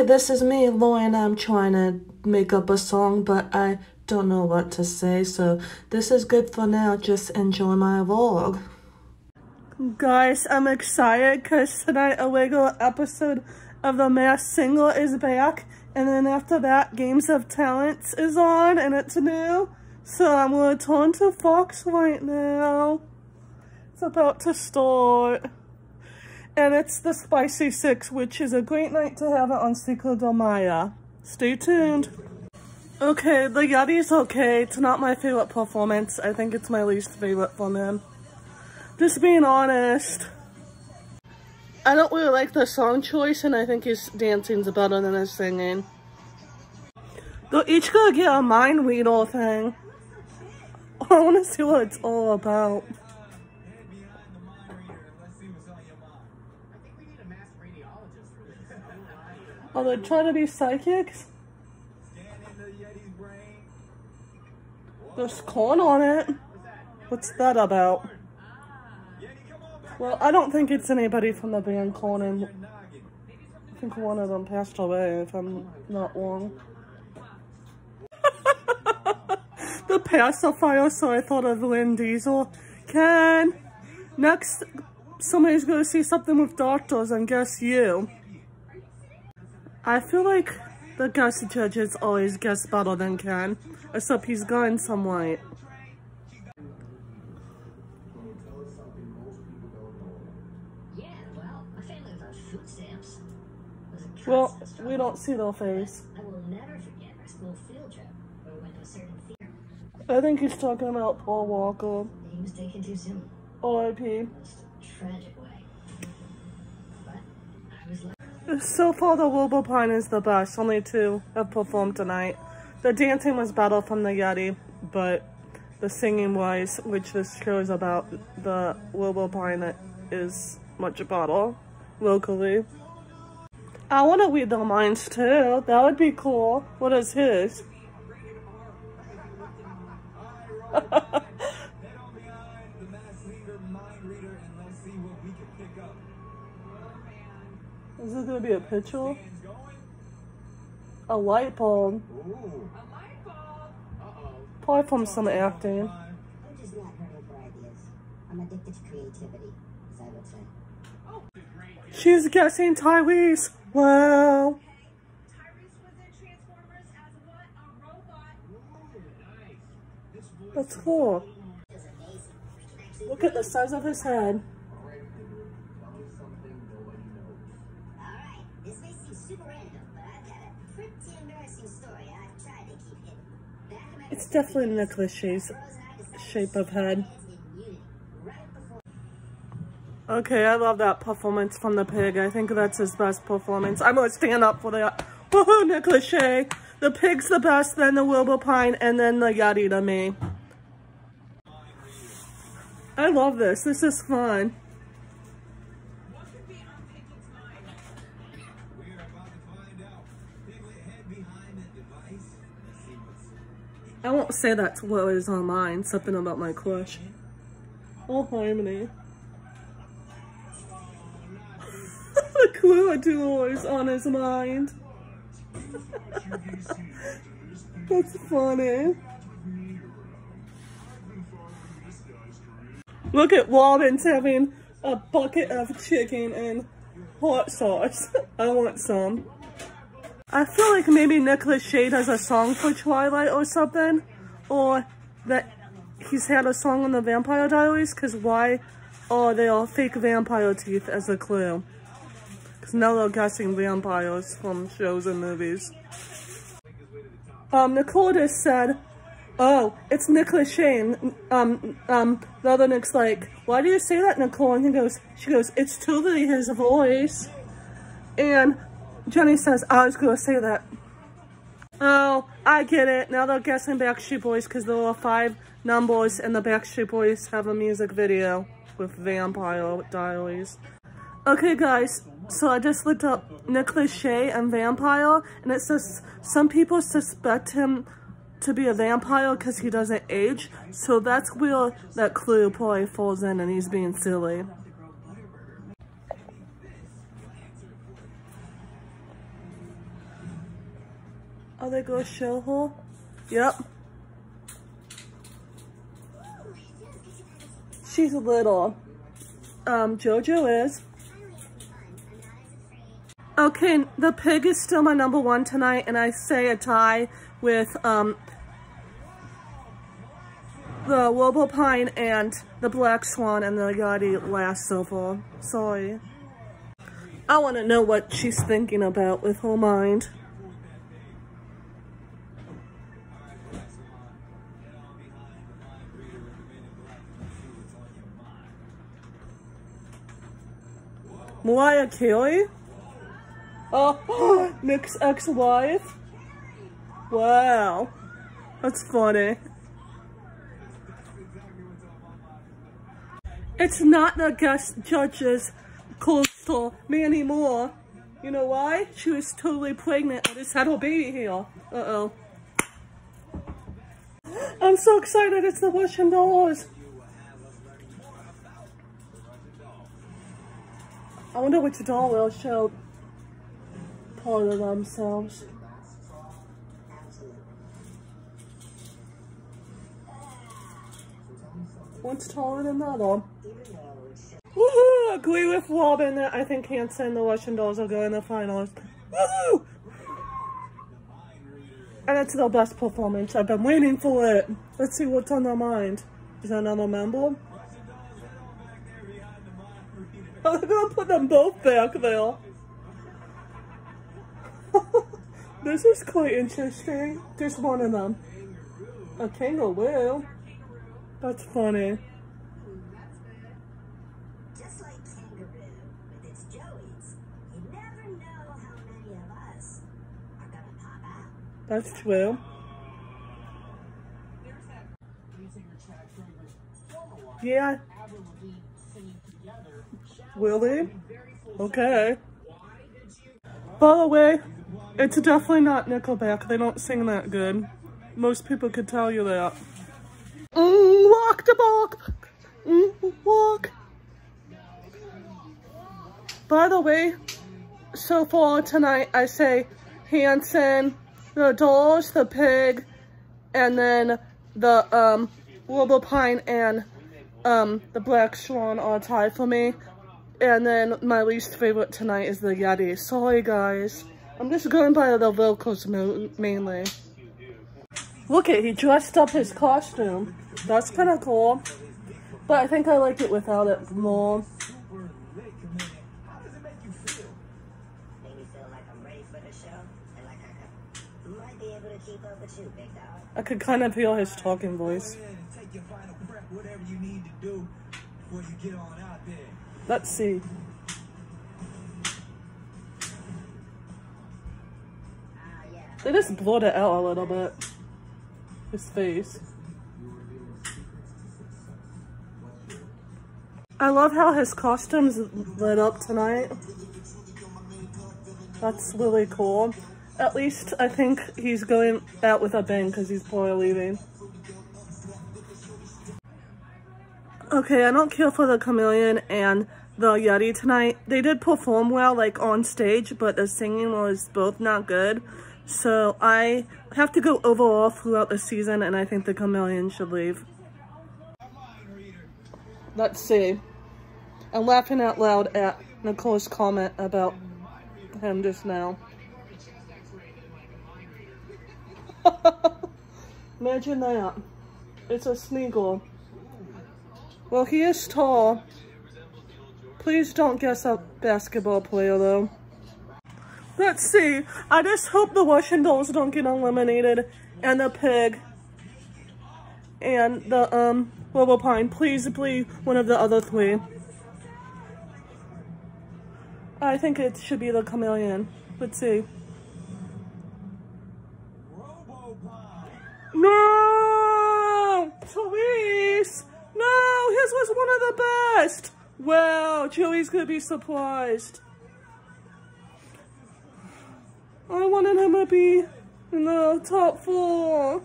Hi, this is me, Lauren. I'm trying to make up a song, but I don't know what to say, so this is good for now. Just enjoy my vlog. Guys, I'm excited because tonight a regular episode of The Masked Singer is back, and then after that, Games of Talents is on, and it's new. So I'm going to turn to Fox right now. It's about to start. And it's the Spicy Six, which is a great night to have it on Cinco de Mayo. Stay tuned. Okay, the Yeti's okay. It's not my favorite performance. I think it's my least favorite from him. Just being honest. I don't really like the song choice, and I think his dancing's better than his singing. They're each gonna get a mind reader thing. I want to see what it's all about. Are they trying to be psychics? There's corn on it. What's that about? Well, I don't think it's anybody from the band Korn. I think one of them passed away, if I'm not wrong. the pacifier, so I thought of Vin Diesel. Ken, next, somebody's gonna see something with doctors and guess you. I feel like the guest judges always guess better than Ken, except he's some white. Well, we don't see their face. I think he's talking about Paul Walker. He was taken too soon. R.I.P. so far, the Robopine is the best. Only two have performed tonight. The dancing was better from the Yeti, but the singing wise, which this shows about the Robopine is much better locally. I want to read their minds too. That would be cool. What is his? Is this gonna be a picture? A light bulb. Probably from some acting. i'm just not her for ideas i'm addicted to creativity She's guessing Tyrese. Wow. That's cool. Look at the size of his head. It's definitely Nicholas Shape's shape of head. Okay, I love that performance from the pig. I think that's his best performance. I'm gonna stand up for that. Woohoo, Nick Lachey. The pig's the best, then the Robopine, and then the Yeti to me. I love this. This is fun. I won't say that's what is on mine. Something about my crush. Oh, Harmony. the clue is on his mind. That's funny. Look at Walden's having a bucket of chicken and hot sauce. I want some. I feel like maybe Nick Lachey has a song for Twilight or something. Or that he's had a song on the Vampire Diaries. Because why are they all fake vampire teeth as a clue? Because now they're guessing vampires from shows and movies. Um, Nicole just said, oh, it's Nick Lachey. Um, um, the other Nick's like, why do you say that, Nicole? And he goes, she goes, it's totally his voice. And Jenny says, I was going to say that. Oh, I get it. Now they're guessing Backstreet Boys because there are five numbers and the Backstreet Boys have a music video with Vampire Diaries. Okay, guys, so I just looked up Nick Lachey and Vampire, and it says some people suspect him to be a vampire because he doesn't age. So that's where that clue probably falls in and he's being silly. They gonna show her? Yep. She's a little. Um, Jojo is. Okay, the pig is still my number one tonight, and I say a tie with um, the Robopine and the Black Swan and the Yeti last silver. Sorry. I want to know what she's thinking about with her mind. Mariah Carey? Oh, Nick's ex-wife? Wow. That's funny. It's not the guest judge's coastal Mandy Moore. You know why? She was totally pregnant I just had her baby here. Uh-oh. I'm so excited. It's the Russian Dolls. I wonder which doll will show part of themselves. One's taller than the other. Woohoo! Agree with Robin that I think Hanson and the Russian dolls will go in the finals. Woohoo! And it's the best performance. I've been waiting for it. Let's see what's on their mind. Is that another member? I'm gonna put them both back there. this is quite interesting. There's one of them. A kangaroo. That's funny. Just like kangaroo with its joeys, you never know how many of us are gonna pop out. That's true. Yeah. Will they? Okay. By the way, it's definitely not Nickelback. They don't sing that good. Most people could tell you that. Mm, walk the walk. Mm, walk. By the way, so far tonight I say Hanson, the dolls, the pig, and then the um Pine and um the Black Swan are tied for me. And then my least favorite tonight is the Yeti. Sorry guys. I'm just going by the vocals mainly. Look at, he dressed up his costume. That's kind of cool. But I think I like it without it more. I could kind of feel his talking voice. Let's see. Ah, they just blurred it out a little bit his face. I love how his costume's lit up tonight. That's really cool. At least I think he's going out with a bang because he's probably leaving. Okay, I don't care for the Chameleon and the Yeti tonight. They did perform well, like, on stage, but the singing was both not good. So I have to go overall throughout the season, and I think the Chameleon should leave. Let's see. I'm laughing out loud at Nicole's comment about him just now. Imagine that. It's a Smeagol. Well, he is tall. Please don't guess a basketball player, though. Let's see. I just hope the Russian dolls don't get eliminated. And the pig. And the, um, Robo Pine. Please be one of the other three. I think it should be the chameleon. Let's see. No! Best! Wow, Joey's gonna be surprised. I wanted him to be in the top four.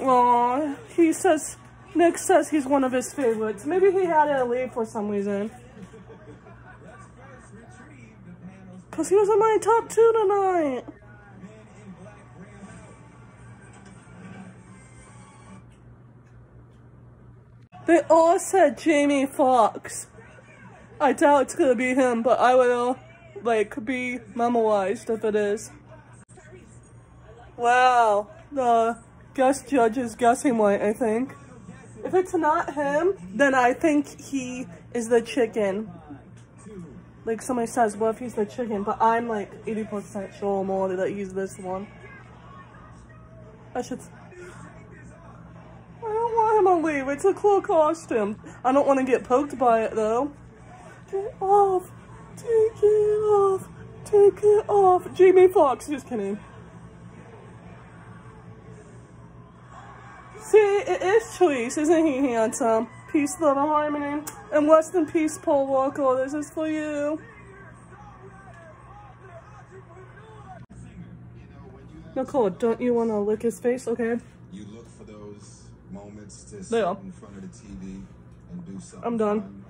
Aw, he says, Nick says he's one of his favorites. Maybe he had to leave for some reason. Because he was in my top two tonight. They all said Jamie Foxx. I doubt it's gonna be him, but I will, like, be memorized if it is. Wow, the guest judge is guessing right, I think. If it's not him, then I think he is the chicken. Like somebody says, what if he's the chicken? But I'm like 80% sure more that he's this one. I should... To leave. It's a cool costume. I don't want to get poked by it though. Get off. Take it off. Take it off. Jamie Foxx, just kidding. See, it is Chase, isn't he handsome? Peace, love, and harmony. And rest in peace, Paul Walker. This is for you. Nicole, don't you want to lick his face? Okay. You look for those moments to sit Yeah. in front of the TV and do something. I'm done.